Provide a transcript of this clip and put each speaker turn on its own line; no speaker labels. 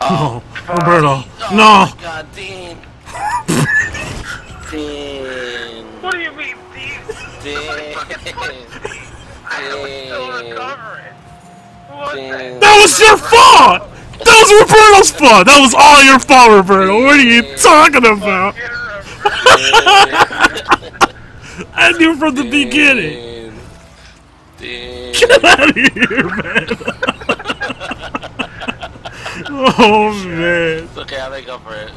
Oh, Roberto. No.
Oh, God, Dean. Dean.
What do you mean, Dean?
Dean.
I was still recovering. What the
Dean.
That was your fault! That was Roberto's fault! That was all your fault, Roberto! What are you talking about?
Get her over.
I knew from the beginning!
Dean. Dean.
Get out of here, man! Oh, man.
It's okay, I'll make up for it.